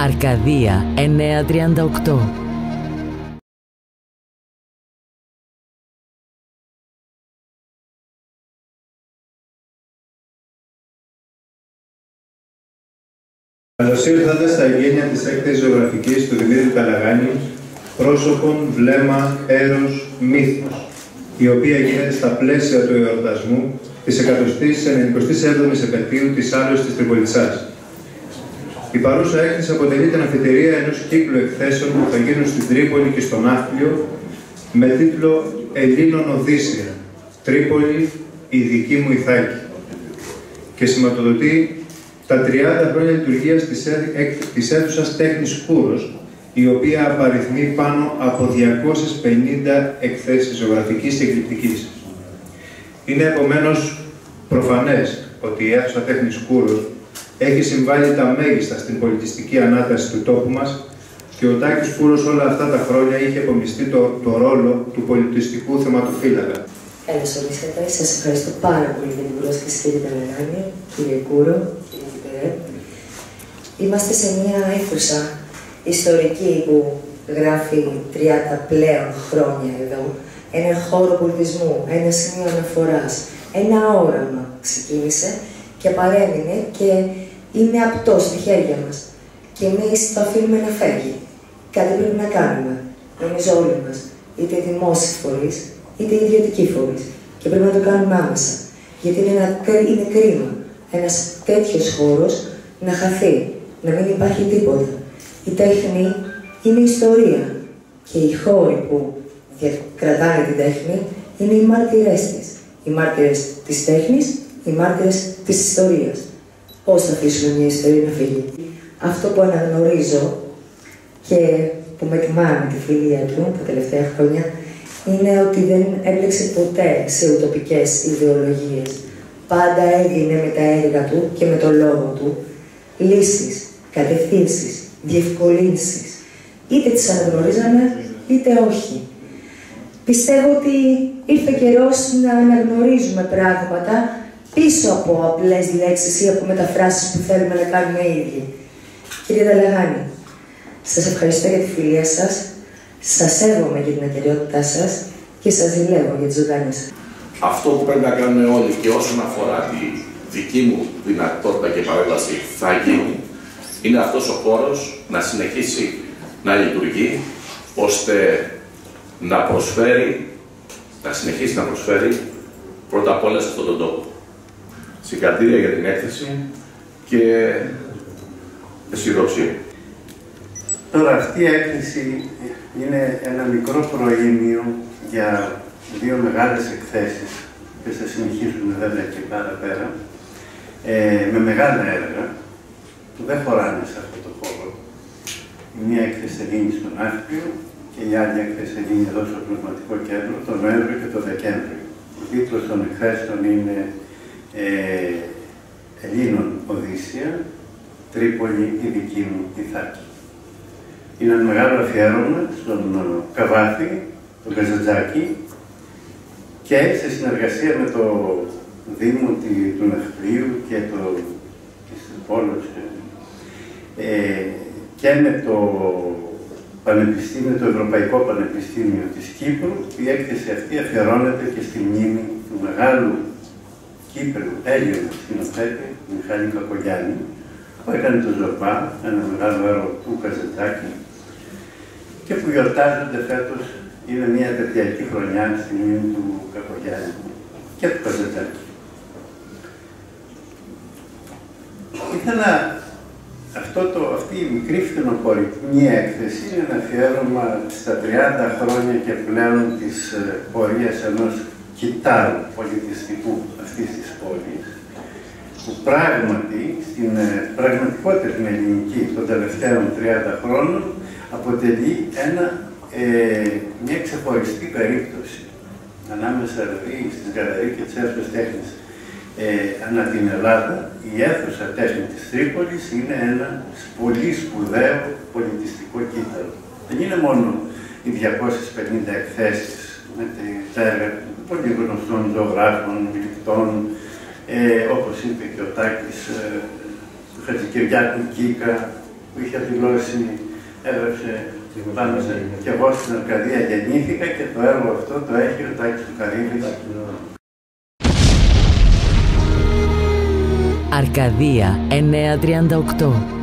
Αρκαδία 938 Καλώς ήρθατε στα εγγένεια της έκθεσης ζωγραφικής του Δημήτρη Καλαγάνη, πρόσωπον, βλέμμα, έρος, μύθος, η οποία γίνεται στα πλαίσια του εορτασμού της 197η επαιτίου της Άλωση της Τριπολιτσάς. Η παρούσα έκθεση αποτελεί την αφιτερία ενός κύκλου εκθέσεων που θα γίνουν στην Τρίπολη και στον Ναύπλιο με τίτλο Ελλήνων Οδύσσια, Τρίπολη, η δική μου Ιθάκη και σηματοδοτεί τα 30 χρόνια λειτουργίας της αίθουσας τέχνης Κούρος, η οποία απαριθμεί πάνω από 250 εκθέσεις ζωγραφικής και εκλειπτικής. Είναι επομένως προφανές ότι η αίθουσα τέχνης Κούρος έχει συμβάλει τα μέγιστα στην πολιτιστική ανάταση του τόπου μας και ο Τάκης Κούρος όλα αυτά τα χρόνια είχε επωμιστεί το, το ρόλο του πολιτιστικού θεματοφύλακα. Καλώς ορίσατε. Σας ευχαριστώ πάρα πολύ για την πρόσκληση κύριε Ταλαγάνη, κύριε Κούρο, Είμαστε σε μια αίθουσα ιστορική που γράφει 30 πλέον χρόνια εδώ. Ένα χώρο πολιτισμού, ένα σημείο αναφοράς, ένα όραμα ξεκίνησε και παρέμεινε και είναι απτό στη χέρια μας. Και εμείς το αφήνουμε να φεύγει. Κάτι πρέπει να κάνουμε. Νομίζω όλοι μας. Είτε δημόσιοι φορείς, είτε ιδιωτικοί φορείς. Και πρέπει να το κάνουμε άμεσα. Γιατί είναι, ένα, είναι κρίμα ένας τέτοιος χώρος να χαθεί να μην υπάρχει τίποτα. Η τέχνη είναι ιστορία και οι χώροι που κρατάνε την τέχνη είναι οι μάρτυρές της. Οι μάρτυρες της τέχνης, οι μάρτυρες της ιστορίας. Πώς θα αφήσουμε μια ιστορία να φύγει. Αυτό που αναγνωρίζω και που με τιμά τη φιλία του τα τελευταία χρόνια είναι ότι δεν έπλεξε ποτέ σε ουτοπικές ιδεολογίες. Πάντα έγινε με τα έργα του και με το λόγο του λύσεις κατευθύνσεις, διευκολύνσεις. Είτε τις αναγνωρίζαμε, είτε όχι. Πιστεύω ότι ήρθε καιρός να αναγνωρίζουμε πράγματα πίσω από απλές λέξεις ή από μεταφράσεις που θέλουμε να κάνουμε οι ίδιοι. Κύριε Δαλαγάνη, σας ευχαριστώ για τη φιλία σας, σας σέβομαι για την ακυριότητά σας και σας ζηλεύω για τις ζωντάνιες σας. Αυτό που πρέπει να κάνουμε όλοι και όσον αφορά τη δική μου δυνατότητα και παρέμβαση θα γίνει είναι αυτός ο χώρος να συνεχίσει να λειτουργεί, ώστε να προσφέρει, να συνεχίσει να προσφέρει πρώτα απ' όλα σε αυτόν τον τόπο. Συγχαρητήρια για την έκθεση και αισιοδοξία. Τώρα αυτή η έκθεση είναι ένα μικρό προήμιο για δύο μεγάλες εκθέσεις που θα συνεχίσουν βέβαια και πέρα ε, με μεγάλα έργα που δεν χωράνε σε αυτό το χώρο. Η μία έκθεση θα γίνει στον Άφριο και η άλλη έκθεση θα γίνει εδώ στο Πνευματικό Κέντρο τον Νοέμβριο και τον Δεκέμβριο. Ο τίτλος των εκθέσεων είναι ε, Ελλήνων Οδύσσια, Τρίπολη η δική μου Ιθάκη. Είναι ένα μεγάλο αφιέρωμα στον ε, Καβάθη, τον Καζατζάκη και σε συνεργασία με το Δήμο του Ναυπλίου και το της πόλης ε, και με το Πανεπιστήμιο, το Ευρωπαϊκό Πανεπιστήμιο της Κύπρου, η έκθεση αυτή αφιερώνεται και στη μνήμη του μεγάλου Κύπρου Έλληνα σκηνοθέτη, Μιχάλη Κακογιάννη, που έκανε το Ζορμπά, ένα μεγάλο έργο του Καζετάκη, και που γιορτάζονται φέτος, είναι μια τετριακή χρονιά στη μνήμη του Κακογιάννη και του Καζετάκη. Ήθελα αυτό το, αυτή η μικρή φθινοπορική έκθεση είναι ένα αφιέρωμα στα 30 χρόνια και πλέον της ε, πορείας ενός κοιτάρου πολιτιστικού αυτής της πόλης, που πράγματι στην ε, πραγματικότητα την ελληνική των τελευταίων 30 χρόνων αποτελεί ένα, ε, μια ξεχωριστή περίπτωση ανάμεσα δηλαδή στις γαλαρίες και τις αίθουσες τέχνης ε, ανά την Ελλάδα, η αίθουσα τέχνη της Τρίπολης είναι ένα πολύ σπουδαίο πολιτιστικό κύτταρο. Δεν είναι μόνο οι 250 εκθέσεις με τα έργα πολύ γνωστών ζωγράφων, μιλητών, ε, όπως είπε και ο Τάκης, ε, του Χατζικυριάκου Κίκα, που είχε δηλώσει, έγραψε πάνω σε και εγώ στην Αρκαδία γεννήθηκα και το έργο αυτό το έχει ο Τάκης του Καρύβης. Αρκαδία 938